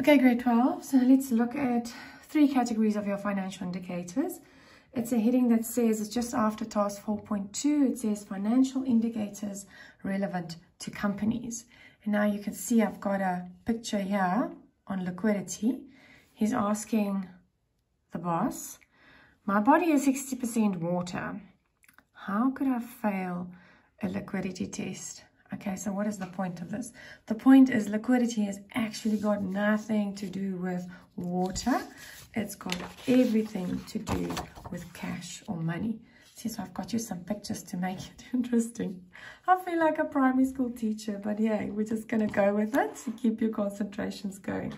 Okay, grade 12. So let's look at three categories of your financial indicators. It's a heading that says, it's just after task 4.2, it says financial indicators relevant to companies. And now you can see I've got a picture here on liquidity. He's asking the boss, my body is 60% water. How could I fail a liquidity test? Okay, so what is the point of this? The point is liquidity has actually got nothing to do with water. It's got everything to do with cash or money. See, so I've got you some pictures to make it interesting. I feel like a primary school teacher, but yeah, we're just going to go with it to keep your concentrations going.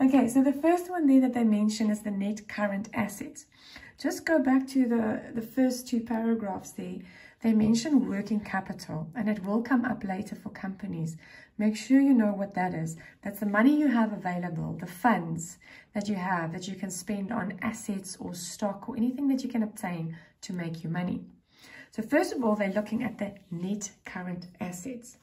Okay, so the first one there that they mention is the net current assets. Just go back to the, the first two paragraphs there. They mention working capital, and it will come up later for companies. Make sure you know what that is. That's the money you have available, the funds that you have that you can spend on assets or stock or anything that you can obtain to make you money. So first of all, they're looking at the net current assets.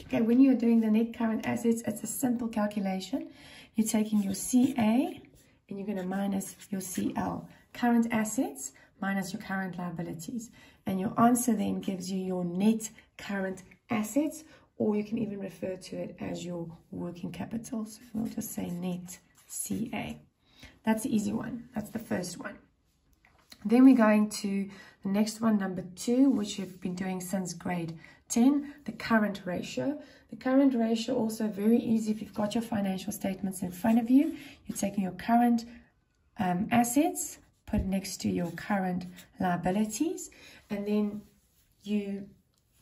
Okay, when you're doing the net current assets, it's a simple calculation. You're taking your CA and you're going to minus your CL. Current assets minus your current liabilities. And your answer then gives you your net current assets, or you can even refer to it as your working capital. So we'll just say net CA. That's the easy one. That's the first one. Then we're going to the next one, number two, which you've been doing since grade 10, the current ratio. The current ratio also very easy if you've got your financial statements in front of you. You're taking your current um, assets, put next to your current liabilities, and then you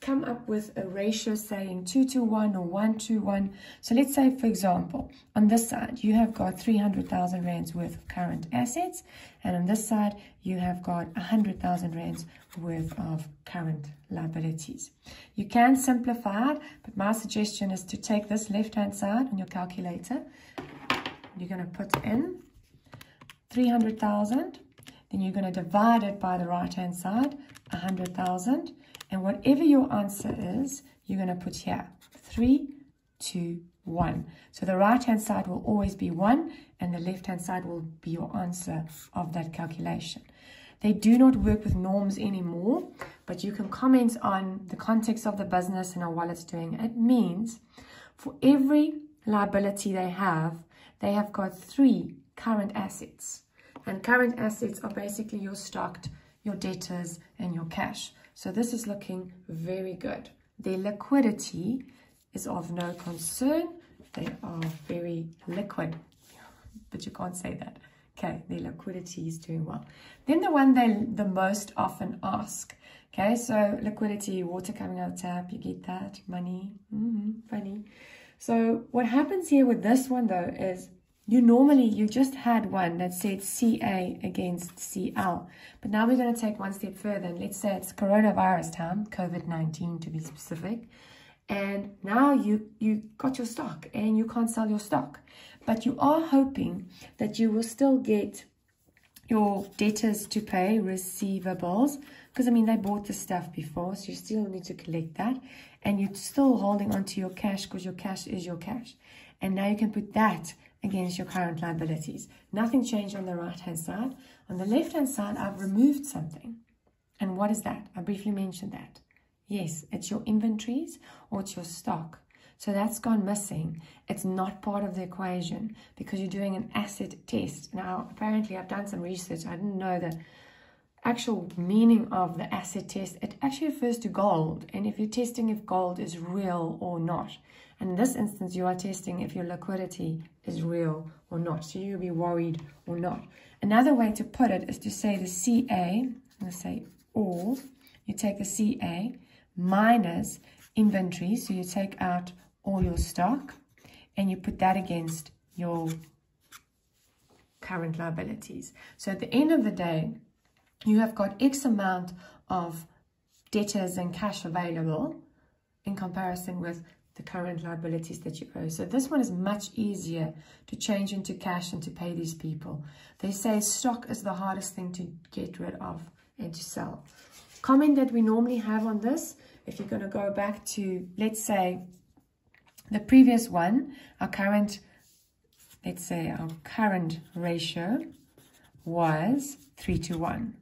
come up with a ratio saying 2 to 1 or 1 to 1. So let's say, for example, on this side, you have got 300,000 rands worth of current assets, and on this side, you have got 100,000 rands worth of current liabilities. You can simplify it, but my suggestion is to take this left-hand side on your calculator. You're going to put in 300,000, then you're going to divide it by the right-hand side, 100,000, and whatever your answer is, you're going to put here 3, 2, 1. So the right-hand side will always be 1 and the left-hand side will be your answer of that calculation. They do not work with norms anymore, but you can comment on the context of the business and well it's doing. It means for every liability they have, they have got three current assets. And current assets are basically your stocked, your debtors, and your cash. So this is looking very good. Their liquidity is of no concern. They are very liquid, but you can't say that. Okay, their liquidity is doing well. Then the one they the most often ask. Okay, so liquidity, water coming out of tap, you get that, money, mm -hmm, funny. So what happens here with this one though is you normally, you just had one that said CA against CL. But now we're going to take one step further. And let's say it's coronavirus time, COVID-19 to be specific. And now you, you got your stock and you can't sell your stock. But you are hoping that you will still get your debtors to pay, receivables, because I mean, they bought the stuff before, so you still need to collect that. And you're still holding on to your cash because your cash is your cash. And now you can put that against your current liabilities. Nothing changed on the right-hand side. On the left-hand side, I've removed something. And what is that? I briefly mentioned that. Yes, it's your inventories or it's your stock. So that's gone missing. It's not part of the equation because you're doing an acid test. Now, apparently, I've done some research. I didn't know the actual meaning of the acid test. It actually refers to gold. And if you're testing if gold is real or not. In this instance, you are testing if your liquidity is real or not. So you'll be worried or not. Another way to put it is to say the CA, I'm going to say all, you take the CA minus inventory. So you take out all your stock and you put that against your current liabilities. So at the end of the day, you have got X amount of debtors and cash available in comparison with the current liabilities that you owe. So this one is much easier to change into cash and to pay these people. They say stock is the hardest thing to get rid of and to sell. Comment that we normally have on this, if you're going to go back to, let's say, the previous one, our current let's say our current ratio was 3 to 1.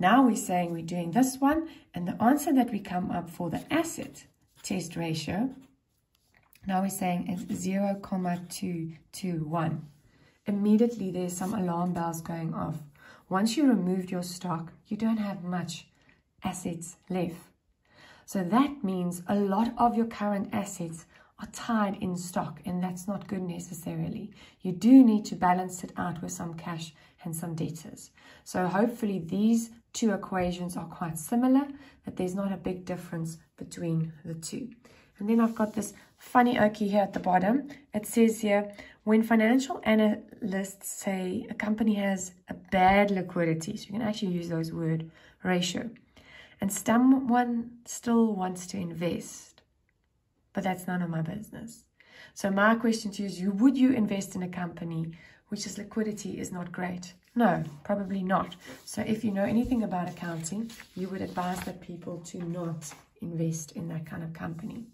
Now we're saying we're doing this one, and the answer that we come up for the acid test ratio, now we're saying it's 0, 0,221. Immediately there's some alarm bells going off. Once you removed your stock, you don't have much assets left. So that means a lot of your current assets are tied in stock and that's not good necessarily. You do need to balance it out with some cash and some debtors. So hopefully these two equations are quite similar, but there's not a big difference between the two. And then I've got this funny okie here at the bottom. It says here, when financial analysts say a company has a bad liquidity, so you can actually use those word ratio, and someone still wants to invest, but that's none of my business. So my question to you is, would you invest in a company which's liquidity is not great? No, probably not. So if you know anything about accounting, you would advise that people to not invest in that kind of company.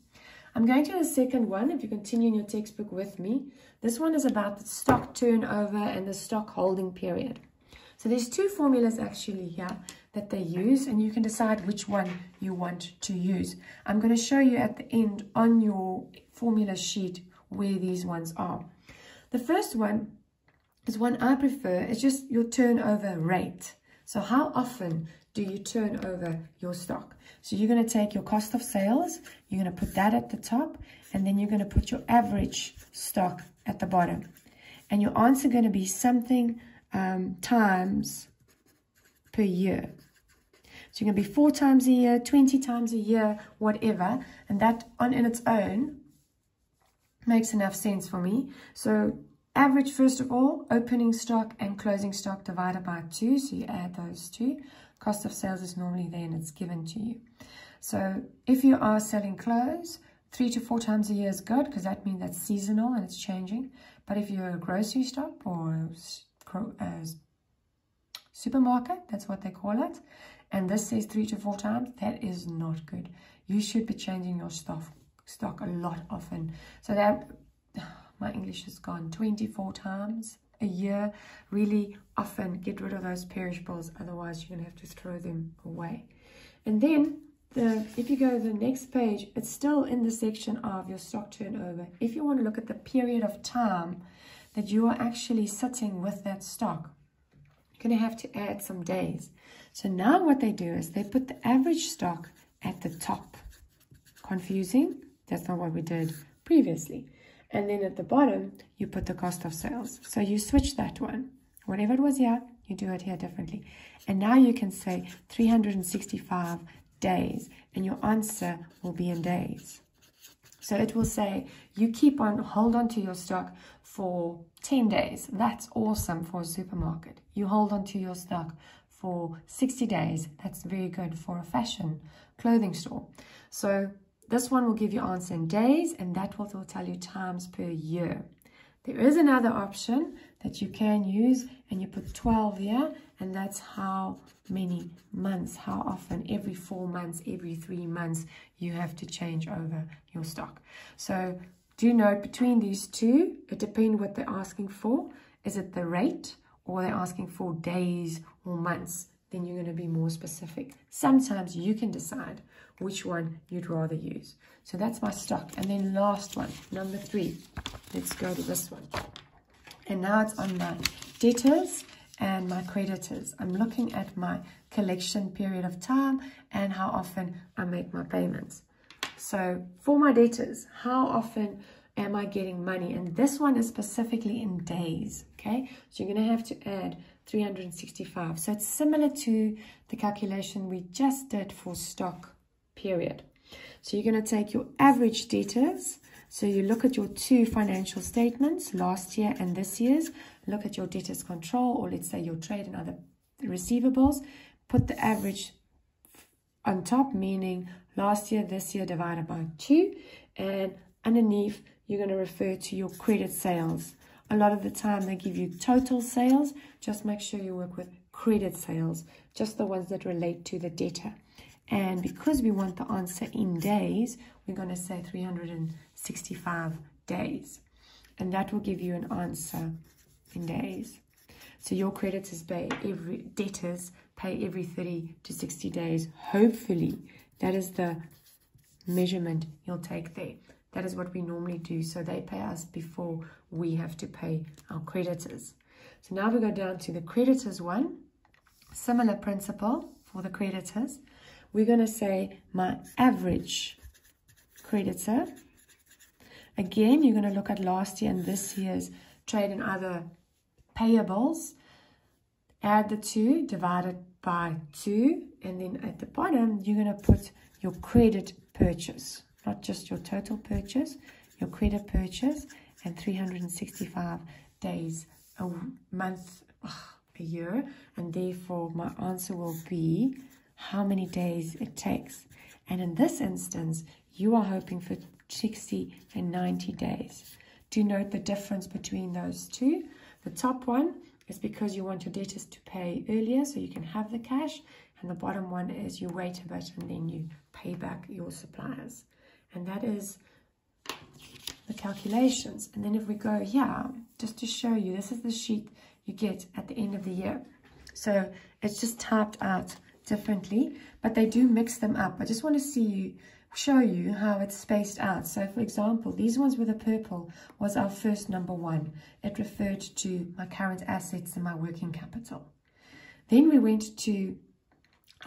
I'm going to the second one, if you continue in your textbook with me. This one is about the stock turnover and the stock holding period. So there's two formulas actually here that they use and you can decide which one you want to use. I'm going to show you at the end on your formula sheet where these ones are. The first one is one I prefer. It's just your turnover rate. So how often do you turn over your stock? So you're going to take your cost of sales, you're going to put that at the top, and then you're going to put your average stock at the bottom. And your answer going to be something um, times per year. So you're going to be four times a year, 20 times a year, whatever. And that on in its own makes enough sense for me. So average, first of all, opening stock and closing stock divided by 2. So you add those two. Cost of sales is normally there and it's given to you. So if you are selling clothes, three to four times a year is good because that means that's seasonal and it's changing. But if you're a grocery shop or a uh, supermarket, that's what they call it, and this says three to four times, that is not good. You should be changing your stock, stock a lot often. So that, my English has gone 24 times a year. Really often get rid of those perishables, otherwise you're going to have to throw them away. And then the, if you go to the next page, it's still in the section of your stock turnover. If you want to look at the period of time that you are actually sitting with that stock, you're going to have to add some days. So now what they do is they put the average stock at the top. Confusing? That's not what we did previously. And then at the bottom, you put the cost of sales. So you switch that one. Whatever it was here, you do it here differently. And now you can say 365 days, and your answer will be in days. So it will say you keep on, hold on to your stock for 10 days. That's awesome for a supermarket. You hold on to your stock for 60 days. That's very good for a fashion clothing store. So this one will give you answer in days and that will, will tell you times per year. There is another option that you can use and you put 12 here and that's how many months, how often, every four months, every three months, you have to change over your stock. So do note between these two, it depends what they're asking for. Is it the rate or they're asking for days or months? Then you're going to be more specific. Sometimes you can decide which one you'd rather use. So that's my stock. And then last one, number three. Let's go to this one. And now it's on my debtors and my creditors. I'm looking at my collection period of time and how often I make my payments. So for my debtors, how often am I getting money? And this one is specifically in days, okay? So you're going to have to add 365. So it's similar to the calculation we just did for stock period. So you're going to take your average debtors. So you look at your two financial statements, last year and this year's. Look at your debtors control, or let's say your trade and other receivables. Put the average on top, meaning last year, this year divided by 2. And underneath, you're going to refer to your credit sales. A lot of the time, they give you total sales. Just make sure you work with credit sales, just the ones that relate to the debtor. And because we want the answer in days, we're going to say 365 days. and that will give you an answer in days. So your creditors pay every debtors pay every 30 to 60 days. Hopefully, that is the measurement you'll take there. That is what we normally do. So they pay us before we have to pay our creditors. So now we go down to the creditors one. Similar principle for the creditors. We're going to say my average creditor. Again, you're going to look at last year and this year's trade and other payables. Add the two, divide it by two, and then at the bottom, you're going to put your credit purchase, not just your total purchase, your credit purchase, and 365 days a month, ah, a year, and therefore my answer will be how many days it takes. And in this instance, you are hoping for 60 and 90 days. Do note the difference between those two. The top one is because you want your debtors to pay earlier so you can have the cash. And the bottom one is you wait a bit and then you pay back your suppliers. And that is the calculations. And then if we go here, just to show you, this is the sheet you get at the end of the year. So it's just typed out differently, but they do mix them up. I just want to see you show you how it's spaced out. So for example, these ones with the purple was our first number one. It referred to my current assets and my working capital. Then we went to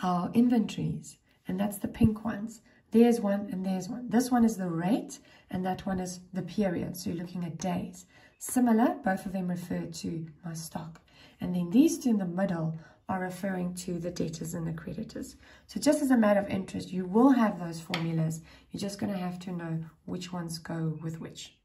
our inventories, and that's the pink ones. There's one and there's one. This one is the rate, and that one is the period. So you're looking at days. Similar, both of them refer to my stock. And then these two in the middle are referring to the debtors and the creditors. So just as a matter of interest, you will have those formulas. You're just going to have to know which ones go with which.